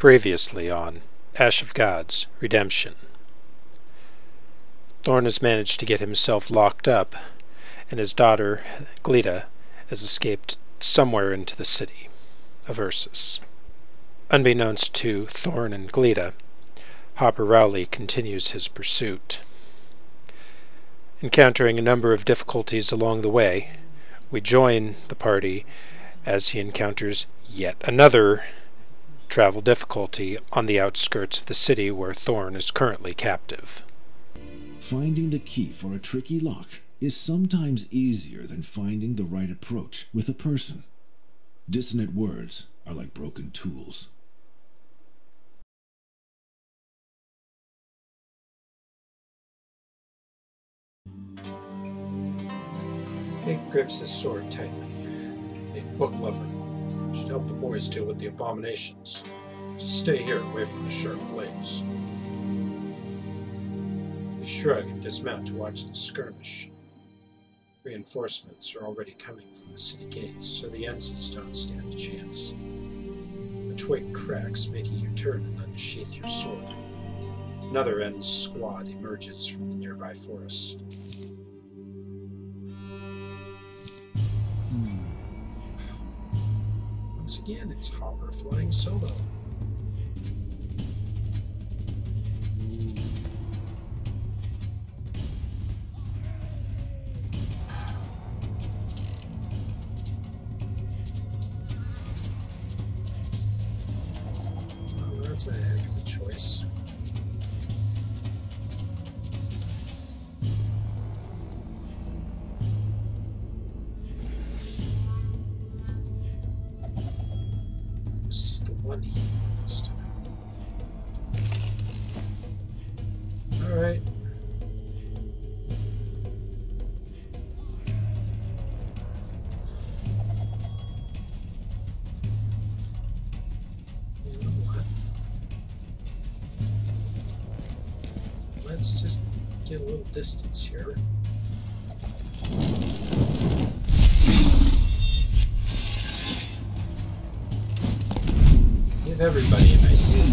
Previously on Ash of Gods Redemption. Thorn has managed to get himself locked up, and his daughter, Gleda, has escaped somewhere into the city of Ursus. Unbeknownst to Thorn and Gleda, Hopper Rowley continues his pursuit. Encountering a number of difficulties along the way, we join the party as he encounters yet another travel difficulty on the outskirts of the city where Thorn is currently captive. Finding the key for a tricky lock is sometimes easier than finding the right approach with a person. Dissonant words are like broken tools. Nick grips his sword tightly. A book lover should help the boys deal with the abominations. Just stay here, away from the sharp blades. We shrug and dismount to watch the skirmish. Reinforcements are already coming from the city gates, so the ensigns don't stand a chance. A twig cracks, making you turn and unsheath your sword. Another Ends squad emerges from the nearby forest. Again, it's Hopper flying solo. Let's just get a little distance here. Give everybody a nice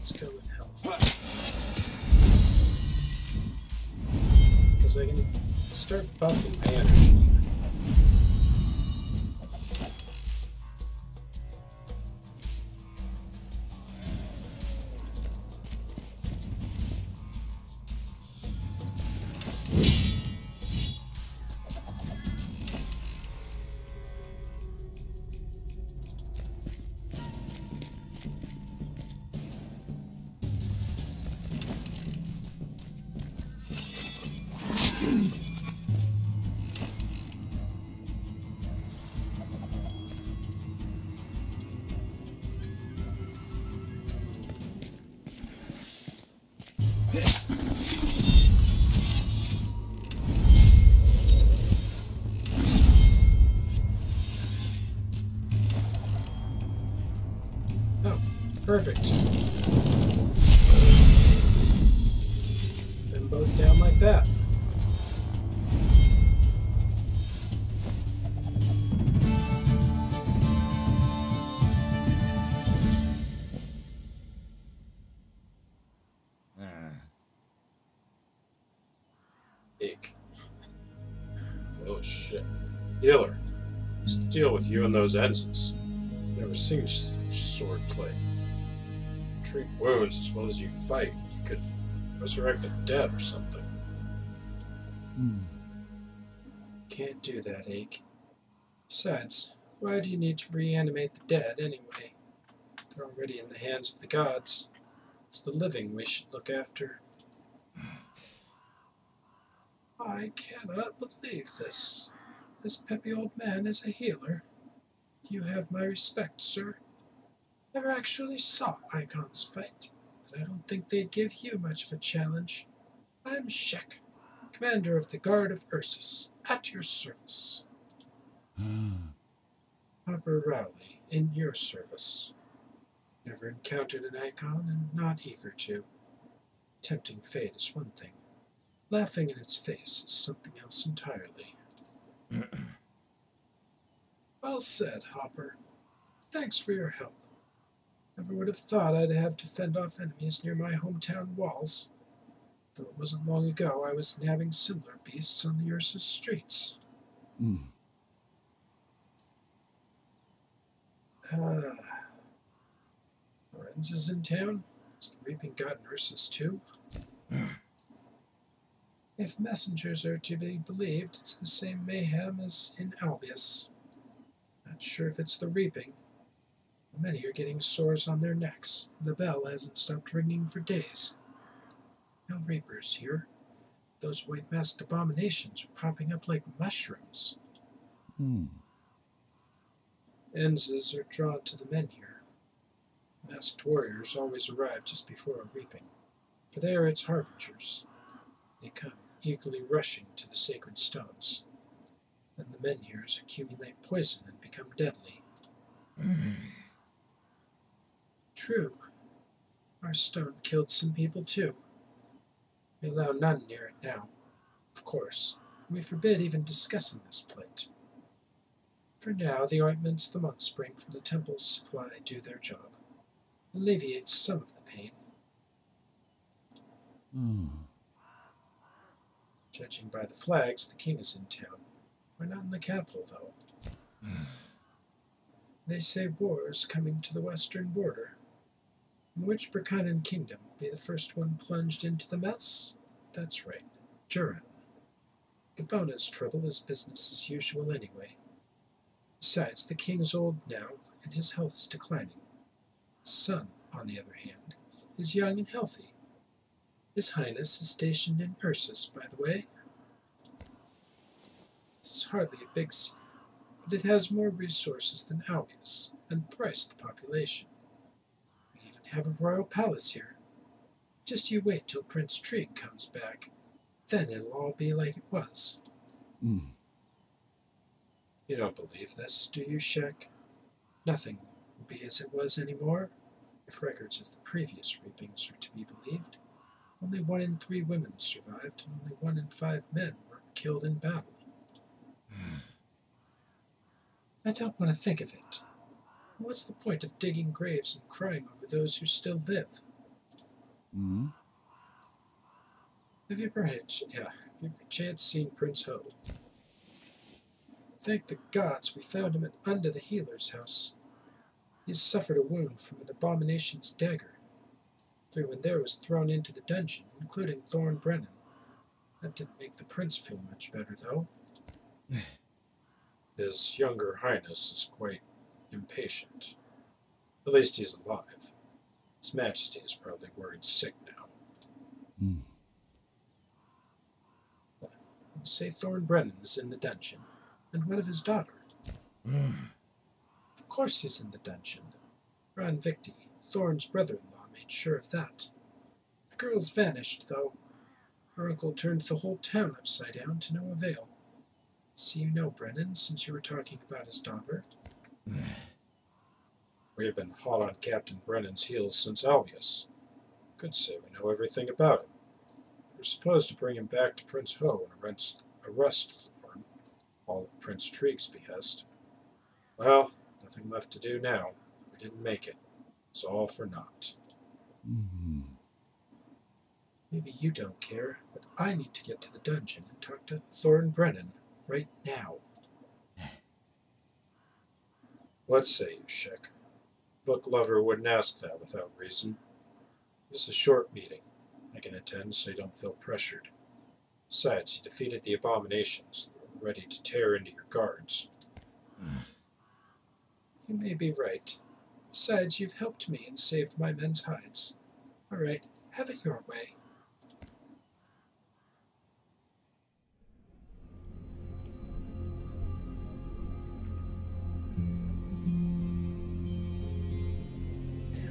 let's go with health. Because I can start buffing my energy. Perfect. Them both down like that. Oh shit. Healer. What's deal with you and those ensigns? Never seen sword play. Treat wounds as well as you fight. You could Resurrect the dead or something. Hmm. Can't do that, Ake. Besides, why do you need to reanimate the dead anyway? They're already in the hands of the gods. It's the living we should look after. I cannot believe this. This peppy old man is a healer. You have my respect, sir. Never actually saw icons fight, but I don't think they'd give you much of a challenge. I'm Shek, commander of the Guard of Ursus, at your service. Hmm. Hopper Rowley, in your service. Never encountered an icon and not eager to. Tempting fate is one thing. Laughing in its face is something else entirely. well said, Hopper. Thanks for your help. Never would have thought I'd have to fend off enemies near my hometown walls. Though it wasn't long ago I was nabbing similar beasts on the Ursus streets. Hmm. Ah. Lorenz is in town? Has the reaping gotten Ursus too? if messengers are to be believed, it's the same mayhem as in Albius. Not sure if it's the reaping. Many are getting sores on their necks. The bell hasn't stopped ringing for days. No reapers here. Those white masked abominations are popping up like mushrooms. Hmm. Enzes are drawn to the men here. Masked warriors always arrive just before a reaping, for they are its harbingers. They come eagerly rushing to the sacred stones. Then the menhirs accumulate poison and become deadly. True. Our stone killed some people too. We allow none near it now. Of course, we forbid even discussing this plate. For now, the ointments the monks bring from the temple's supply do their job. alleviate some of the pain. Hmm. Judging by the flags, the king is in town. We're not in the capital, though. They say war is coming to the western border. And which Brakanan kingdom will be the first one plunged into the mess? That's right, Jurin. Gabona's trouble is business as usual anyway. Besides, the king's old now, and his health's declining. His son, on the other hand, is young and healthy. His Highness is stationed in Ursus, by the way. This is hardly a big city, but it has more resources than Albius, and thrice the population. Have a royal palace here. Just you wait till Prince Trig comes back. Then it'll all be like it was. Hmm. You don't believe this, do you, Shek? Nothing will be as it was anymore, if records of the previous reapings are to be believed. Only one in three women survived, and only one in five men were killed in battle. I don't want to think of it. What's the point of digging graves and crying over those who still live? Hmm. Have you perchance, yeah, have you perchance seen Prince Hode? Thank the gods we found him at under the healer's house. He's suffered a wound from an abomination's dagger. Everyone there was thrown into the dungeon, including Thorn Brennin. That didn't make the prince feel much better, though. His younger highness is quite impatient. At least he's alive. His majesty is probably worried sick now. Hmm. Say Thorn Brennin is in the dungeon, and what of his daughter? Of course he's in the dungeon. Bron Victi, Thorn's brother-in-law, made sure of that. The girl's vanished, though. Her uncle turned the whole town upside down to no avail. See you know Brennin, since you were talking about his daughter. We have been hot on Captain Brennin's heels since Albius. Could say we know everything about him. We're supposed to bring him back to Prince Hode and arrest, arrest Thorn, all at Prince Trig's behest. Well, nothing left to do now. We didn't make it. It's all for naught. Hmm. Maybe you don't care, but I need to get to the dungeon and talk to Thorn Brennan right now. What say you, Shek? Book lover wouldn't ask that without reason. This is a short meeting. I can attend so you don't feel pressured. Besides, you defeated the abominations, ready to tear into your guards. Hmm. You may be right. Besides, you've helped me and saved my men's hides. All right, have it your way.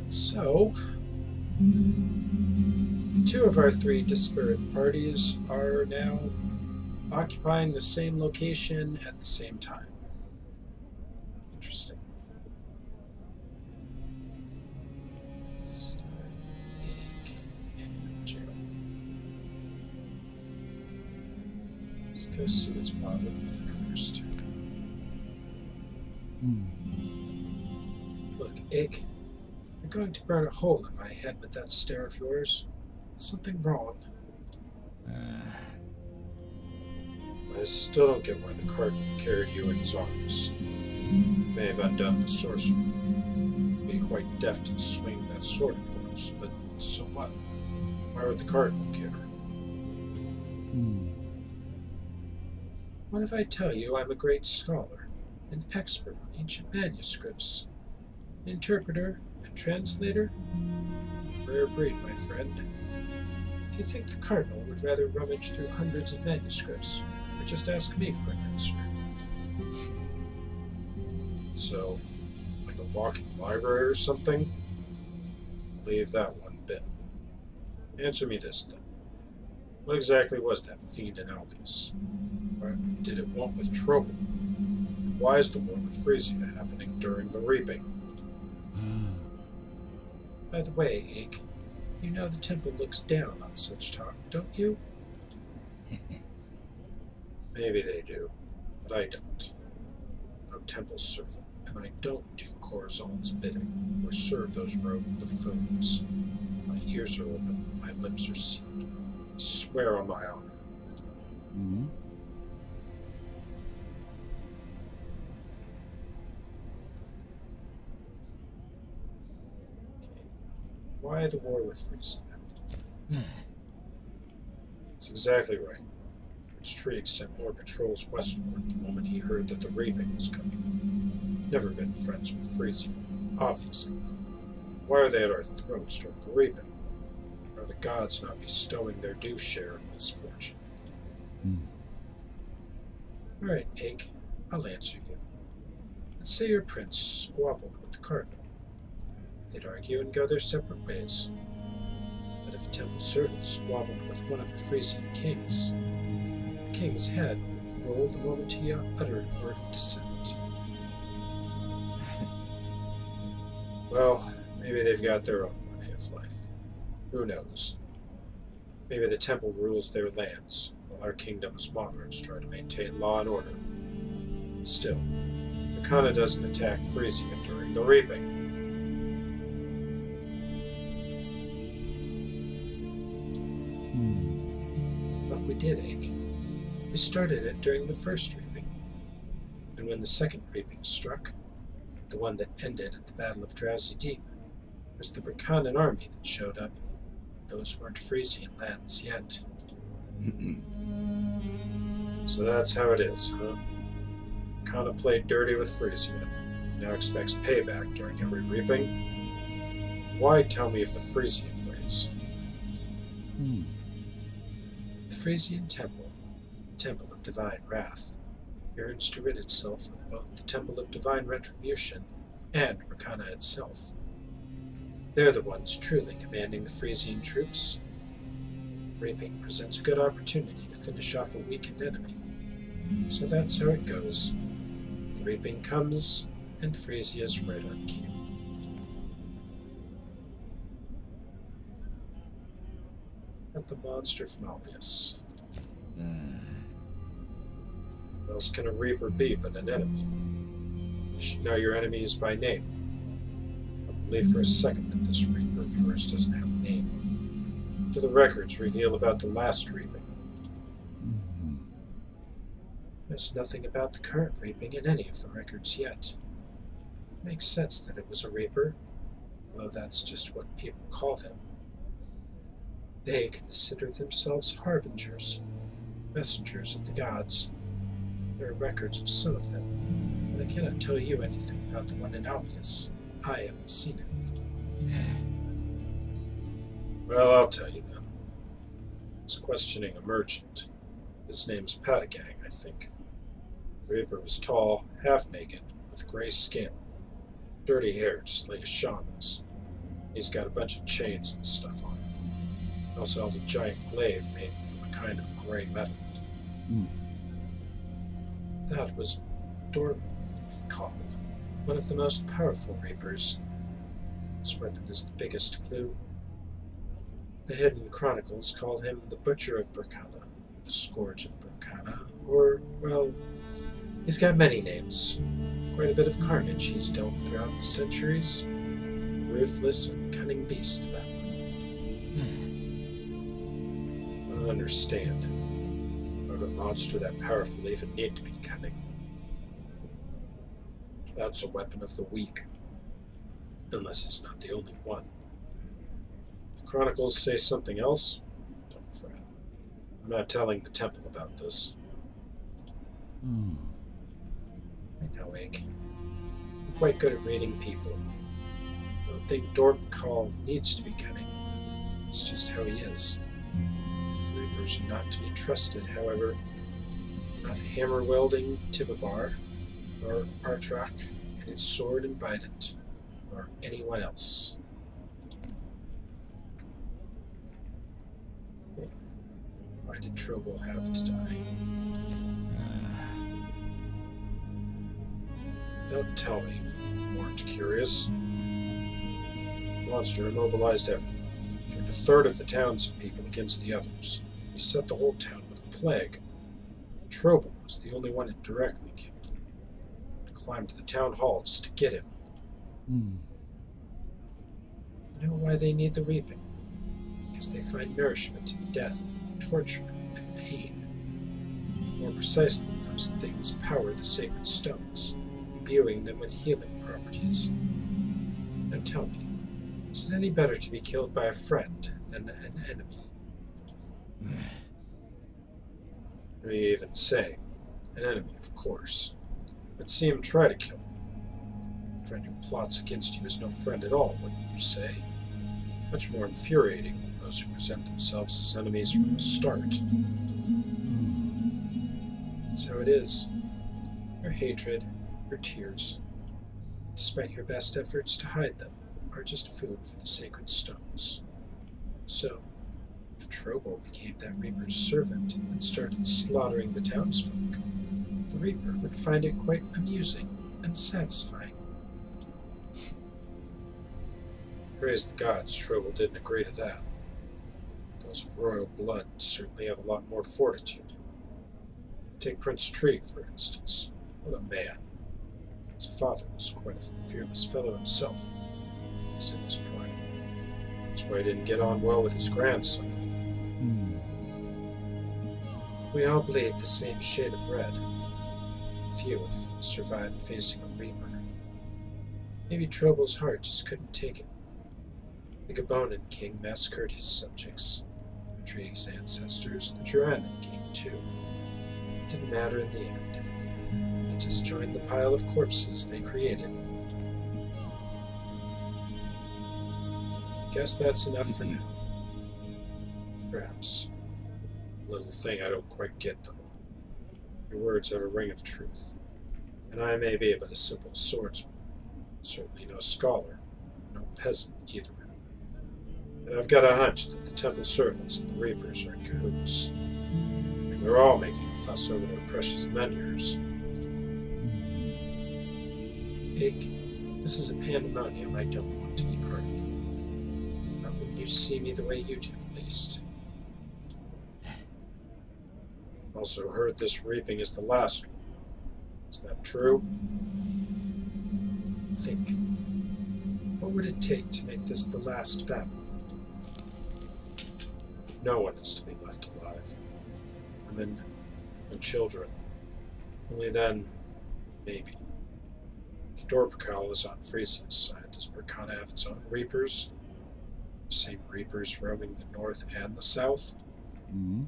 So, two of our three disparate parties are now occupying the same location at the same time. Interesting. Let's go see you're going to burn a hole in my head with that stare of yours. Something wrong. Uh. I still don't get why the cardinal carried you in his arms. May have undone the sorcerer. Be quite deft in swinging that sword of yours, but so what? Why would the cardinal care? What if I tell you I'm a great scholar, an expert on ancient manuscripts, an interpreter and translator? Rare breed, my friend. Do you think the cardinal would rather rummage through hundreds of manuscripts, or just ask me for an answer? So, like a walking library or something? Leave that one bit. Answer me this then. What exactly was that fiend in Albius? What did it want with Trobel? Why is the war with Frisia happening during the reaping? By the way, Ake, you know the temple looks down on such talk, don't you? Maybe they do, but I don't. I'm no temple servant, and I don't do Corazon's bidding, or serve those rogue buffoons. My ears are open, my lips are sealed. I swear on my honor. Hmm? Why the war with Frisia? That's exactly right. Prince sent more patrols westward the moment he heard that the reaping was coming. I've never been friends with Frisia, obviously. Why are they at our throats during the reaping? Are the gods not bestowing their due share of misfortune? Hmm. All right, Ake, I'll answer you. Let's say your prince squabbled with the cardinal. They'd argue and go their separate ways. But if a temple servant squabbled with one of the Frisian kings, the king's head would roll the moment he uttered a word of dissent. Well, maybe they've got their own way of life. Who knows? Maybe the temple rules their lands, while our kingdom's monarchs try to maintain law and order. Still, Makana doesn't attack Frisia during the reaping. Did, ache. We started it during the first reaping. And when the second reaping struck, the one that ended at the Battle of Drowsy Deep, it was the Brakanan army that showed up. Those weren't Frisian lands yet. So that's how it is, huh? Brakanan played dirty with Frisia, now expects payback during every reaping. Why tell me of the Frisian ways? Hmm. The Frisian Temple, Temple of Divine Wrath, yearns to rid itself of both the Temple of Divine Retribution and Rakana itself. They're the ones truly commanding the Frisian troops. Reaping presents a good opportunity to finish off a weakened enemy. So that's how it goes. The reaping comes, and Frisia's right on cue. At the monster from Albius. What else can a Reaper be but an enemy? You should know your enemies by name. Don't believe for a second that this Reaper of yours doesn't have a name. Do the records reveal about the last reaping? Hmm. There's nothing about the current reaping in any of the records yet. makes sense that it was a Reaper, though that's just what people call him. They consider themselves harbingers, messengers of the gods. There are records of some of them, but I cannot tell you anything about the one in Albius. I haven't seen it. Well, I'll tell you then. I was questioning a merchant. His name's Patagang, I think. The Reaper was tall, half naked, with gray skin, dirty hair just like a shaman's. He's got a bunch of chains and stuff on him. Also held a giant glaive made from a kind of gray metal. Hmm. That was Dorcall, one of the most powerful Reapers. His weapon is the biggest clue. The Hidden Chronicles called him the Butcher of Burkana, the Scourge of Burkana, or, well, he's got many names. Quite a bit of carnage he's dealt throughout the centuries. Ruthless and cunning beast, that don't understand. Would a monster that powerful even need to be cunning? That's a weapon of the weak. Unless it's not the only one. The Chronicles say something else, don't fret. I'm not telling the temple about this. Hmm. I know, Ake. I'm quite good at reading people. I don't think Dorpcall needs to be cunning. It's just how he is. Not to be trusted, however. Not hammer welding Tibabar, nor Artrak and his sword and Bident, nor anyone else. Why did Trobel have to die? Don't tell me. Weren't curious. Monster immobilized everyone. Turned a third of the townspeople against the others. He set the whole town with plague. Trobel was the only one it directly killed. I climbed to the town hall just to get him. Hmm. You know why they need the reaping? Because they find nourishment in death, torture, and pain. More precisely, those things power the sacred stones, imbuing them with healing properties. Now tell me, is it any better to be killed by a friend than an enemy? Or you even say, an enemy, of course. But see him try to kill him. A friend who plots against you is no friend at all, wouldn't you say? Much more infuriating when those who present themselves as enemies from the start. So it is. Your hatred, your tears, despite your best efforts to hide them, are just food for the sacred stones. So, if Trobel became that Reaper's servant and started slaughtering the townsfolk, the Reaper would find it quite amusing and satisfying. Praise the gods, Trobel didn't agree to that. Those of royal blood certainly have a lot more fortitude. Take Prince Trig, for instance. What a man. His father was quite a fearless fellow himself. He was in his prime. That's why he didn't get on well with his grandson. We all bleed the same shade of red. Few have survived facing a Reaper. Maybe Trobel's heart just couldn't take it. The Gabonan king massacred his subjects. Trig's ancestors, the Juranan king, too. Didn't matter in the end. He just joined the pile of corpses they created. Guess that's enough for mm-hmm. now. Perhaps. Little thing I don't quite get, though. Your words have a ring of truth, and I may be but a simple swordsman, certainly no scholar, no peasant either. And I've got a hunch that the temple servants and the reapers are in cahoots. And they're all making a fuss over their precious menhirs. Ike, this is a pandemonium I don't want to be part of. Not when you see me the way you do, at least. Also heard this reaping is the last one. Is that true? Think. What would it take to make this the last battle? No one is to be left alive. Women and children. Only then, maybe. If Dorpakal is on Frisia's side, does Burkana have its own reapers? Same reapers roaming the north and the south? Hmm?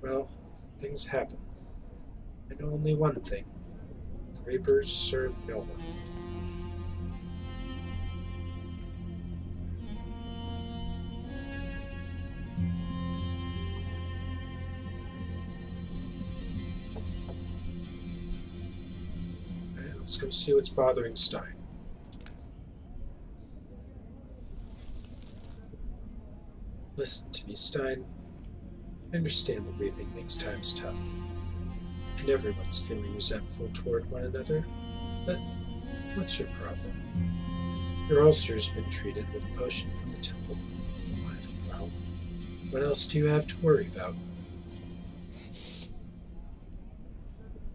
Well, things happen. I know only one thing. Reapers serve no one. Let's go see what's bothering Stein. Listen to me, Stein. I understand the reaping makes times tough, and everyone's feeling resentful toward one another. But what's your problem? Your ulcer's been treated with a potion from the temple. Alive and well. What else do you have to worry about?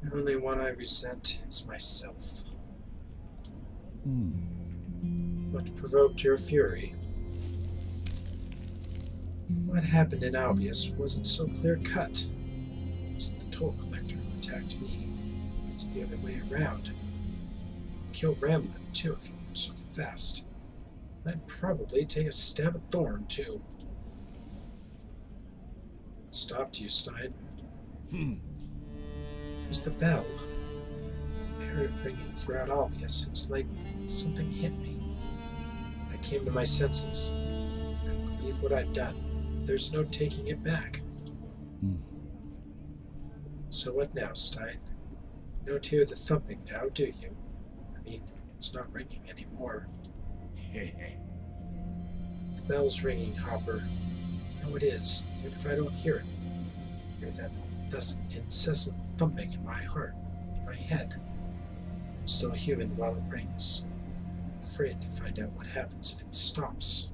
The only one I resent is myself. Hmm. What provoked your fury? What happened in Albius wasn't so clear cut. It wasn't the toll collector who attacked me. It was the other way around. Kill Ramlin too if he weren't so fast. And I'd probably take a stab at Thorn too. What stopped you, Stein? Hmm. It was the bell. I heard it ringing throughout Albius. It was like something hit me. I came to my senses. I believe what I'd done. There's no taking it back. Hmm. So what now, Stein? You don't hear the thumping now, do you? I mean, it's not ringing anymore. The bell's ringing, Hopper. No, it is, even if I don't hear it. I hear that thus incessant thumping in my heart, in my head. I'm still human while it rings. I'm afraid to find out what happens if it stops.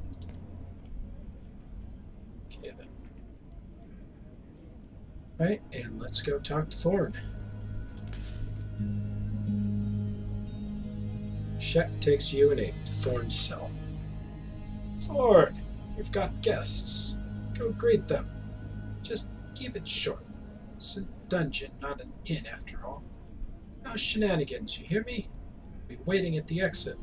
Okay then. Right, and let's go talk to Thorn. Shek takes you and Abe to Thorn's cell. Thorn, you've got guests. Go greet them. Just keep it short. It's a dungeon, not an inn, after all. No shenanigans, you hear me? I'll Be waiting at the exit.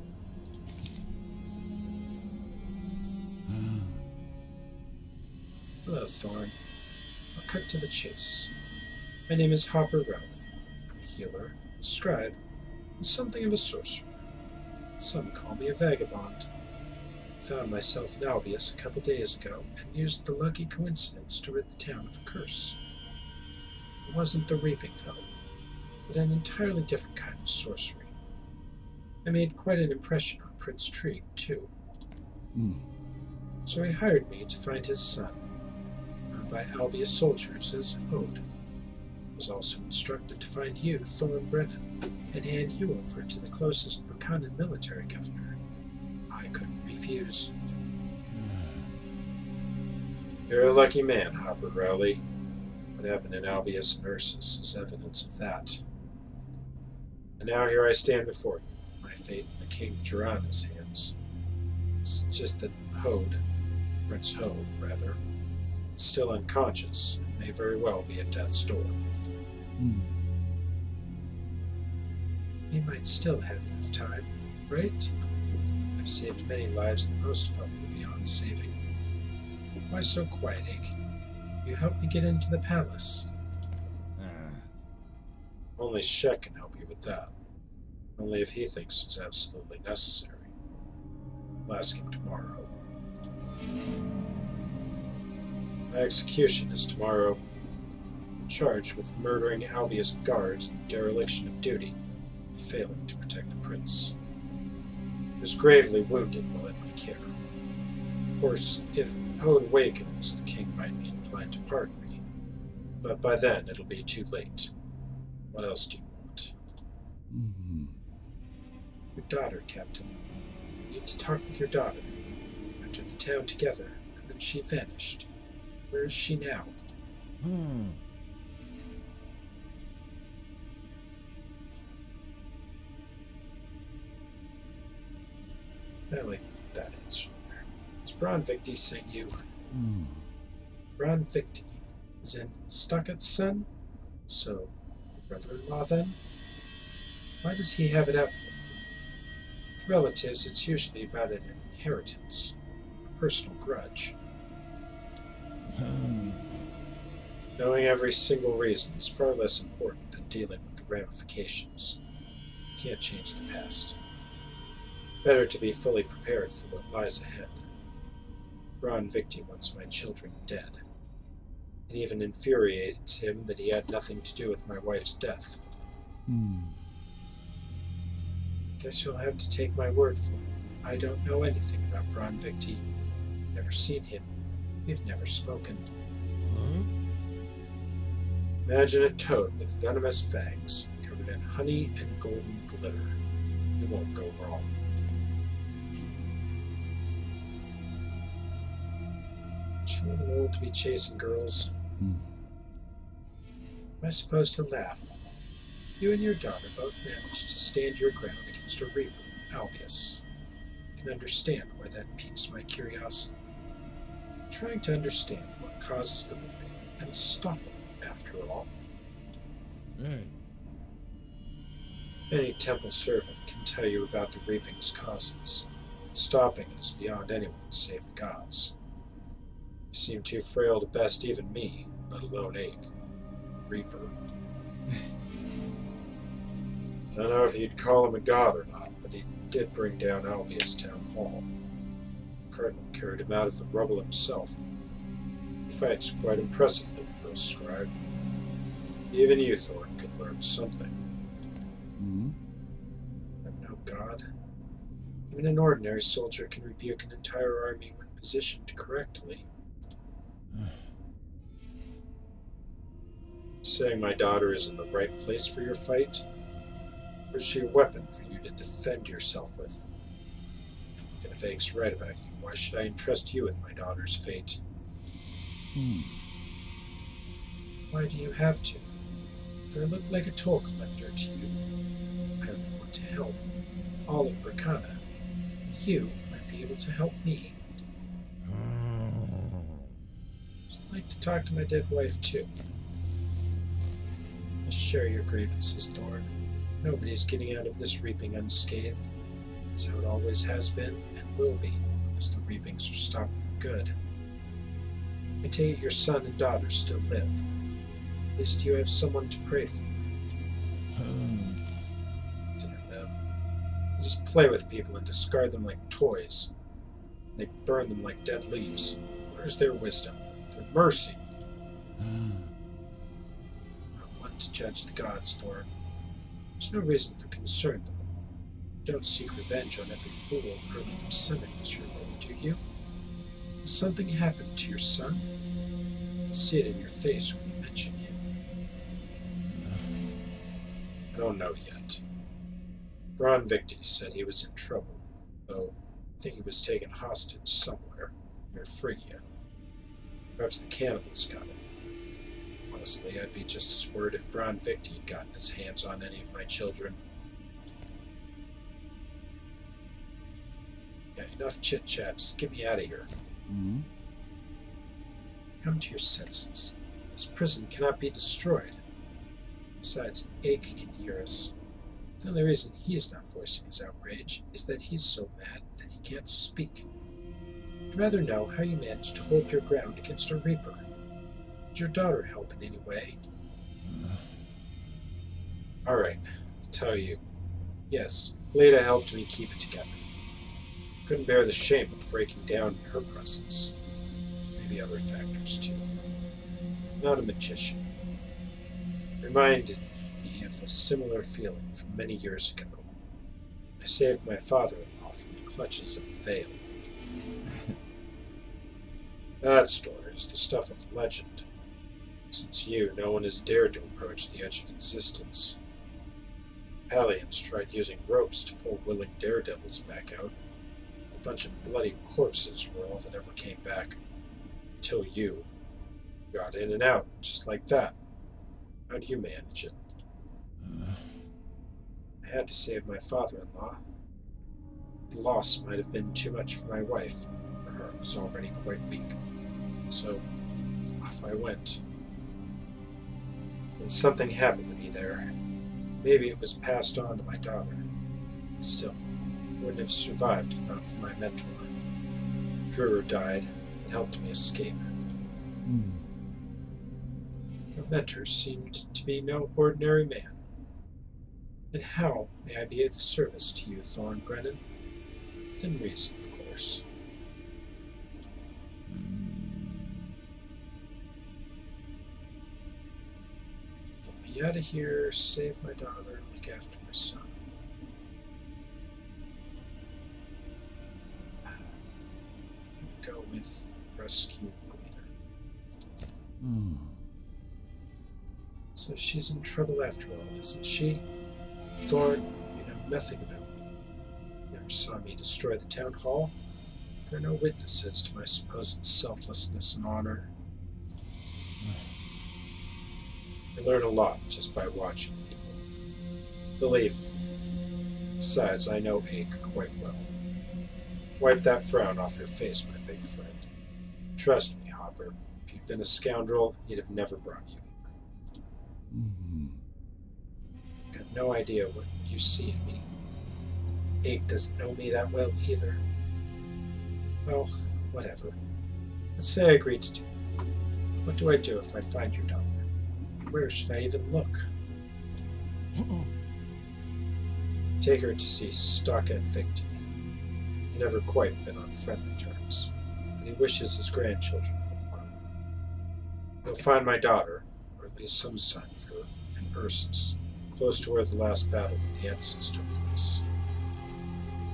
Hello, Thorn. I'll cut to the chase. My name is Hopper Rowley. I'm a healer, a scribe, and something of a sorcerer. Some call me a vagabond. I found myself in Albius a couple days ago and used the lucky coincidence to rid the town of a curse. It wasn't the reaping, though, but an entirely different kind of sorcery. I made quite an impression on Prince Tree, too. Hmm. So he hired me to find his son, by Albius soldiers as Hode. Was also instructed to find you, Thorn Brennin, and hand you over to the closest Buchanan military governor. I couldn't refuse. You're a lucky man, Hopper Rowley. What happened in Albius and Ursus is evidence of that. And now here I stand before you, my fate in the King of Tirana's hands. It's just that Hode, Prince Hode, rather, still unconscious may very well be at death's door. Hmm. He might still have enough time, right? I've saved many lives than most folk will beyond saving. Why so quiet, Ake? You help me get into the palace. Ah. Only Shek can help you with that. Only if he thinks it's absolutely necessary. I'll ask him tomorrow. My execution is tomorrow. I'm charged with murdering Albius guards and dereliction of duty, failing to protect the prince. He was gravely wounded while in my care. Of course, if Hode awakens, the king might be inclined to pardon me. But by then, it'll be too late. What else do you want? Hmm. Your daughter, Captain. I need to talk with your daughter. We entered the town together, and then she vanished. Where is she now? Hmm. I like that answer there. Bron sent you? Hmm. Bron Victi is in Stocket's son? So, brother-in-law then? Why does he have it out for? With relatives, it's usually about an inheritance. A personal grudge. Knowing every single reason is far less important than dealing with the ramifications. You can't change the past. Better to be fully prepared for what lies ahead. Bron Victi wants my children dead. It even infuriates him that he had nothing to do with my wife's death. Hmm. Guess you'll have to take my word for it. I don't know anything about Bron Victi. Never seen him. We've never spoken. Huh? Imagine a toad with venomous fangs, covered in honey and golden glitter. You won't go wrong. Too old to be chasing girls. Hmm. Am I supposed to laugh? You and your daughter both managed to stand your ground against a reaper, Albius. I can understand why that piques my curiosity. Trying to understand what causes the reaping and stop it, after all. Hey. Any temple servant can tell you about the reaping's causes. Stopping is beyond anyone save the gods. You seem too frail to best even me, let alone ache. Reaper. I don't know if you'd call him a god or not, but he did bring down Albius Town Hall. Cardinal carried him out of the rubble himself. He fights quite impressively for a scribe. Even you, Thorn, could learn something. Hmm. I'm no god. Even an ordinary soldier can rebuke an entire army when positioned correctly. Saying my daughter is in the right place for your fight? Or is she a weapon for you to defend yourself with? If Invake's right about you, why should I entrust you with my daughter's fate? Hmm. Why do you have to? Do I look like a toll collector to you? I only want to help all of Bracana. And you might be able to help me. I'd like to talk to my dead wife, too. I share your grievances, Thorn. Nobody's getting out of this reaping unscathed. It's how it always has been and will be, as the reapings are stopped for good. I take it your son and daughter still live. At least you have someone to pray for. Hmm. Damn them. They just play with people and discard them like toys. They burn them like dead leaves. Where's their wisdom? Their mercy? Hmm. I'm not one to judge the gods, Thorn. There's no reason for concern, though. Don't seek revenge on every fool hurling obscenities your way, do you? Something happened to your son? I see it in your face when you mention him. I don't know yet. Bron Victi said he was in trouble, though I think he was taken hostage somewhere near Phrygia. Perhaps the cannibals got him. Honestly, I'd be just as worried if Bron Victi had gotten his hands on any of my children. Enough chit chat. Just get me out of here. Hmm. Come to your senses. This prison cannot be destroyed. Besides, Ake can hear us. The only reason he's not voicing his outrage is that he's so mad that he can't speak. I'd rather know how you managed to hold your ground against a Reaper. Did your daughter help in any way? Alright, I'll tell you. Yes, Gleda helped me keep it together. Couldn't bear the shame of breaking down in her presence. Maybe other factors too. Not a magician. Reminded me of a similar feeling from many years ago. I saved my father-in-law from the clutches of the Veil. That story is the stuff of legend. Since you, no one has dared to approach the edge of existence. Aliens tried using ropes to pull willing daredevils back out. Bunch of bloody corpses were all that ever came back. Until you got in and out, just like that. How do you manage it? I had to save my father-in-law. The loss might have been too much for my wife. for Her was already quite weak. So, off I went. And something happened to me there. Maybe it was passed on to my daughter. Still, wouldn't have survived if not for my mentor. Drewer died and helped me escape. Hmm. Your mentor seemed to be no ordinary man. And how may I be of service to you, Thorn Brennin? Within reason, of course. Get me out of here, save my daughter, look after my son. Go with rescue Gleda. Hmm. So she's in trouble after all, isn't she? Thorn, you know nothing about me. Never saw me destroy the town hall. There are no witnesses to my supposed selflessness and honor. I learn a lot just by watching people. Believe me. Besides, I know Ache quite well. Wipe that frown off your face, my big friend. Trust me, Hopper. If you'd been a scoundrel, he'd have never brought you Hmm. got no idea what you see in me. Ache doesn't know me that well either. Well, whatever. Let's say I agree to do. it. What do I do if I find your daughter? Where should I even look? Take her to see Stockhead. They've never quite been on friendly terms, but he wishes his grandchildren well. He'll find my daughter, or at least some sign of her, in Ursus, close to where the last battle with the Ensigns took place.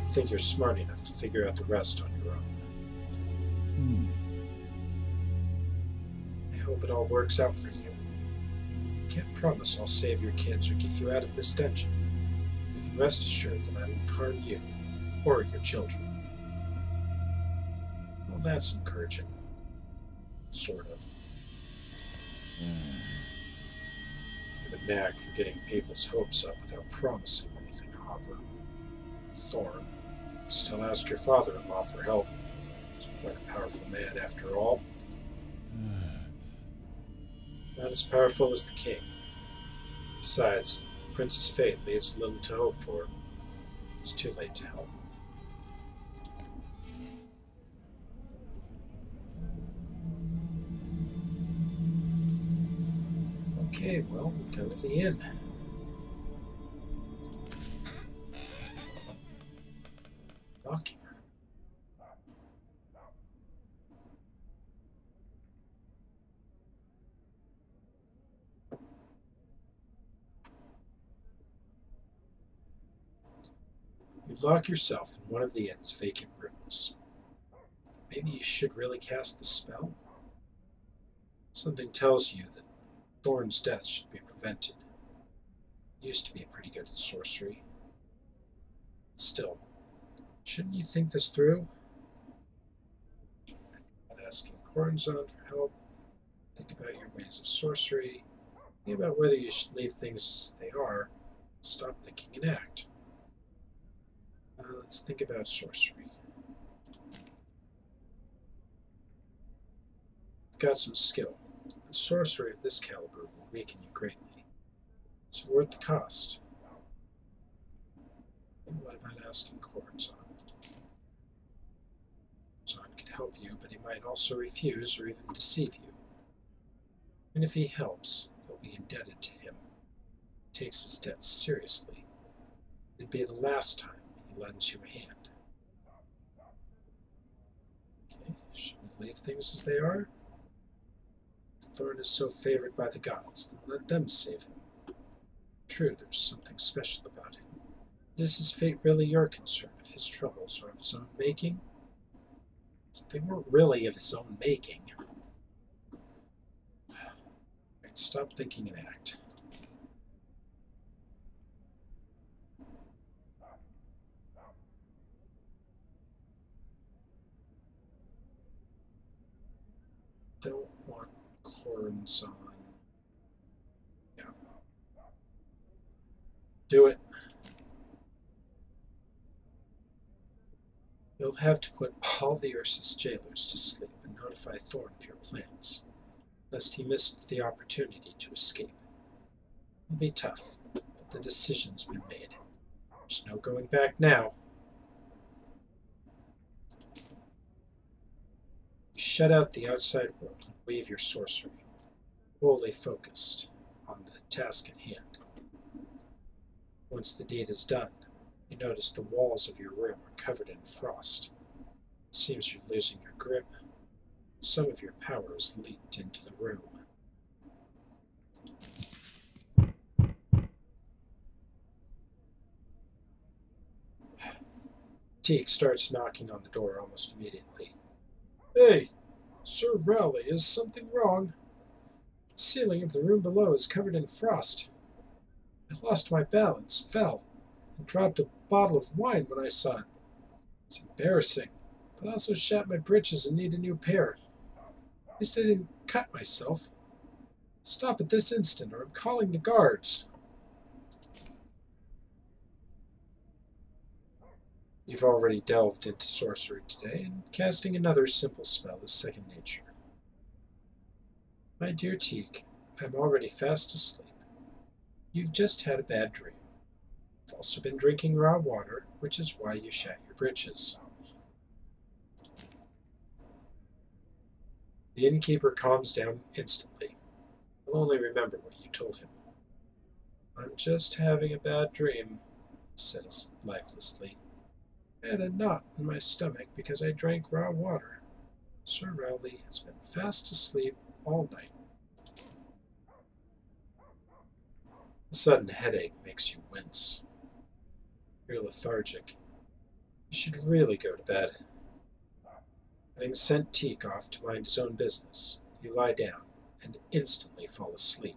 I think you're smart enough to figure out the rest on your own. Hmm. I hope it all works out for you. I Can't promise I'll save your kids or get you out of this dungeon. You can rest assured that I won't harm you or your children. That's encouraging. Sort of. Hmm. You have a knack for getting people's hopes up without promising anything, Hopper. Thorn, still ask your father-in-law for help. He's quite a powerful man, after all. Hmm. Not as powerful as the king. Besides, the prince's fate leaves little to hope for. It's too late to help. Okay, well, we'll go to the inn. Knocking. You lock yourself in one of the inn's vacant rooms. Maybe you should really cast the spell? Something tells you that Thorn's death should be prevented. He used to be pretty good at sorcery. Still, shouldn't you think this through? Think about asking Coronzon for help. Think about your ways of sorcery. Think about whether you should leave things as they are. Stop thinking and act. Uh, let's think about sorcery. You've got some skill, sorcery of this caliber will weaken you greatly. So worth the cost. And what about asking Coronzon? Zon could help you, but he might also refuse or even deceive you. And if he helps, you'll be indebted to him. He takes his debts seriously. It'd be the last time he lends you a hand. Okay, should we leave things as they are? Thorn is so favored by the gods, then let them save him. True, there's something special about him. Is his fate really your concern if his troubles are of his own making? If they weren't really of his own making. Right, stop thinking and act. Don't on. Yeah. Do it. You'll have to put all the Ursus jailers to sleep and notify Thorn of your plans, lest he missed the opportunity to escape. It'll be tough, but the decision's been made. There's no going back now. shut out the outside world and weave your sorcery, wholly focused on the task at hand. Once the deed is done, you notice the walls of your room are covered in frost. It seems you're losing your grip. Some of your power has leaked into the room. Teak starts knocking on the door almost immediately. Hey, Sir Rowley, is something wrong? The ceiling of the room below is covered in frost. I lost my balance, fell, and dropped a bottle of wine when I saw it. It's embarrassing, but I also shat my breeches and need a new pair. At least I didn't cut myself. Stop at this instant, or I'm calling the guards. You've already delved into sorcery today, and casting another simple spell is second nature. My dear Teak, I'm already fast asleep. You've just had a bad dream. You've also been drinking raw water, which is why you shat your breeches. The innkeeper calms down instantly. He'll only remember what you told him. I'm just having a bad dream, says lifelessly. I had a knot in my stomach because I drank raw water. Sir Rowley has been fast asleep all night. A sudden headache makes you wince. You're lethargic. You should really go to bed. Having sent Teak off to mind his own business, you lie down and instantly fall asleep.